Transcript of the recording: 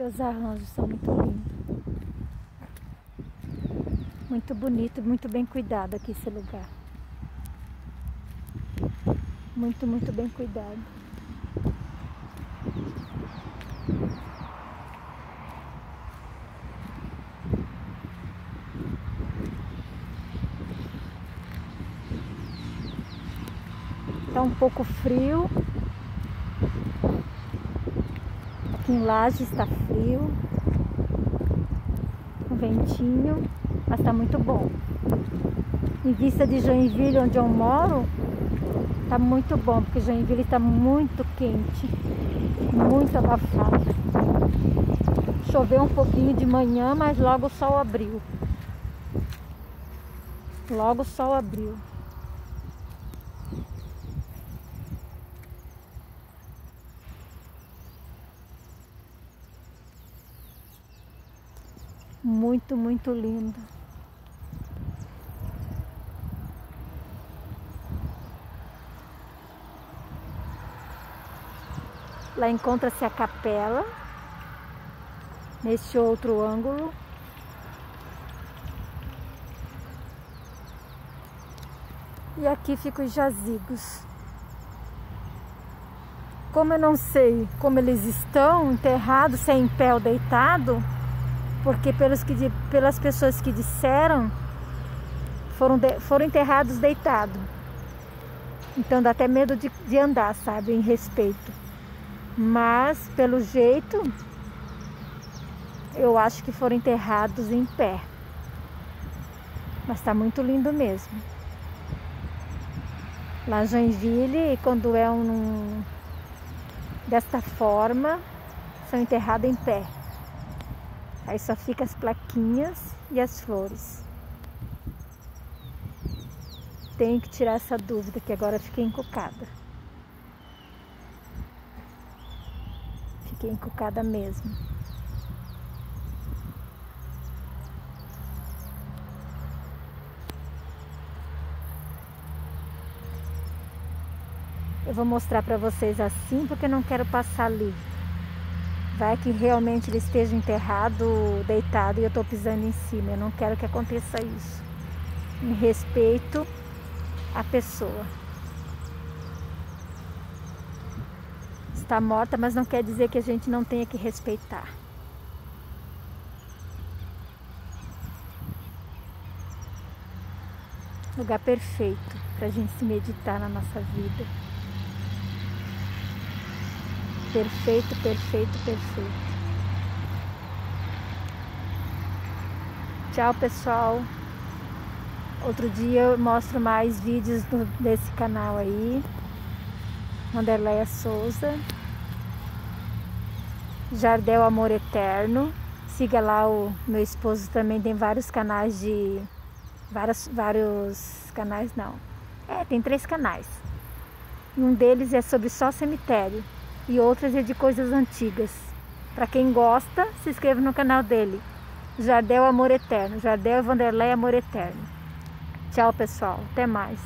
Seus arranjos são muito lindos. Muito bonito, muito bem cuidado aqui esse lugar. Muito, muito bem cuidado. Tá um pouco frio. Aqui em Laje está frio. Um ventinho, mas está muito bom. Em vista de Joinville, onde eu moro, tá muito bom, porque Joinville está muito quente, muito abafado. Choveu um pouquinho de manhã, mas logo o sol abriu. Logo o sol abriu. Muito, muito lindo. Lá encontra-se a capela, neste outro ângulo. E aqui ficam os jazigos. Como eu não sei como eles estão, enterrados, se é pé ou deitado, porque pelos que, pelas pessoas que disseram, foram, de, foram enterrados deitados. Então dá até medo de, de andar, sabe, em respeito. Mas pelo jeito, eu acho que foram enterrados em pé. Mas está muito lindo mesmo. Lá Joinville, quando é um desta forma, são enterrados em pé. Aí só fica as plaquinhas e as flores. Tenho que tirar essa dúvida que agora fiquei encucada. Fiquei encucada mesmo. Eu vou mostrar para vocês assim porque não quero passar ali. Vai que realmente ele esteja enterrado, deitado e eu estou pisando em cima. Eu não quero que aconteça isso. Respeito à pessoa. Está morta, mas não quer dizer que a gente não tenha que respeitar. Lugar perfeito para a gente se meditar na nossa vida. Perfeito, perfeito, perfeito. Tchau, pessoal. Outro dia eu mostro mais vídeos do, desse canal aí. Wanderleia Souza. Jardel Amor Eterno. Siga lá o meu esposo também tem vários canais de vários vários canais não. É, tem três canais. Um deles é sobre só cemitério e outras é de coisas antigas. Para quem gosta, se inscreva no canal dele. Jardel Amor Eterno. Jardel Vanderlei Amor Eterno. Tchau, pessoal. Até mais.